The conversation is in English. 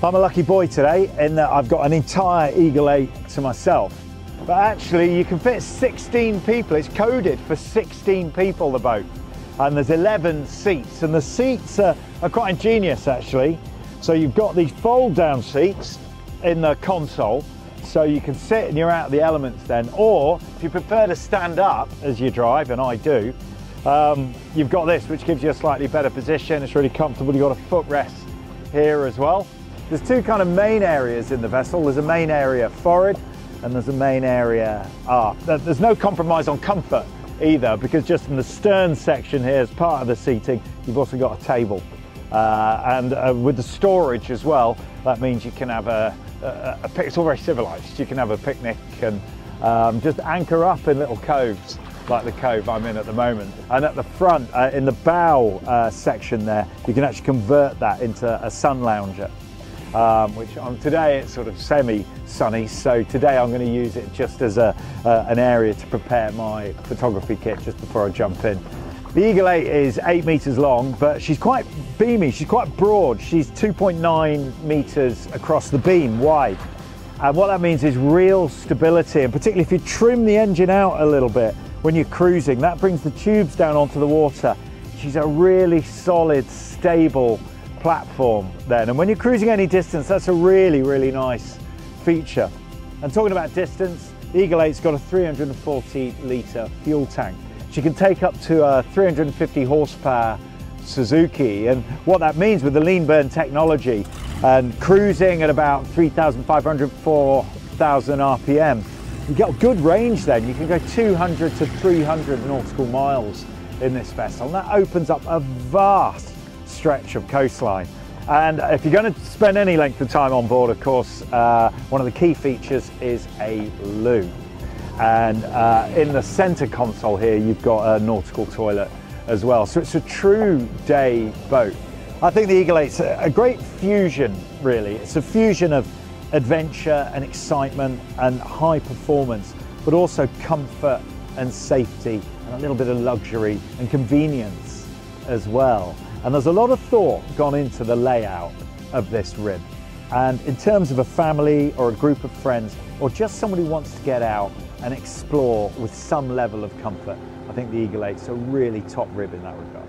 I'm a lucky boy today in that I've got an entire Eagle 8 to myself. But actually you can fit 16 people. It's coded for 16 people, the boat. And there's 11 seats and the seats are, are quite ingenious actually. So you've got these fold down seats in the console so you can sit and you're out of the elements then or if you prefer to stand up as you drive and I do um, you've got this which gives you a slightly better position it's really comfortable you've got a footrest here as well there's two kind of main areas in the vessel there's a main area forward and there's a main area aft there's no compromise on comfort either because just in the stern section here as part of the seating you've also got a table uh, and uh, with the storage as well that means you can have a a, a, it's all very civilized. You can have a picnic and um, just anchor up in little coves like the cove I'm in at the moment. And at the front, uh, in the bow uh, section there, you can actually convert that into a sun lounger. Um, which on today it's sort of semi-sunny, so today I'm going to use it just as a, uh, an area to prepare my photography kit just before I jump in. The Eagle 8 is 8 metres long, but she's quite beamy, she's quite broad. She's 2.9 metres across the beam wide. And what that means is real stability, and particularly if you trim the engine out a little bit when you're cruising, that brings the tubes down onto the water. She's a really solid, stable platform then. And when you're cruising any distance, that's a really, really nice feature. And talking about distance, the Eagle 8's got a 340 litre fuel tank. She can take up to uh, a 350 horsepower Suzuki and what that means with the lean burn technology and cruising at about 3,500, 4,000 RPM, you get good range then. You can go 200 to 300 nautical miles in this vessel and that opens up a vast stretch of coastline. And if you're going to spend any length of time on board, of course, uh, one of the key features is a loo. And uh, in the center console here, you've got a nautical toilet as well. So it's a true day boat. I think the Eagle 8's a great fusion, really. It's a fusion of adventure and excitement and high performance, but also comfort and safety and a little bit of luxury and convenience as well. And there's a lot of thought gone into the layout of this rib. And in terms of a family or a group of friends, or just somebody who wants to get out and explore with some level of comfort, I think the Eagle 8's a really top rib in that regard.